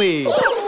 Follow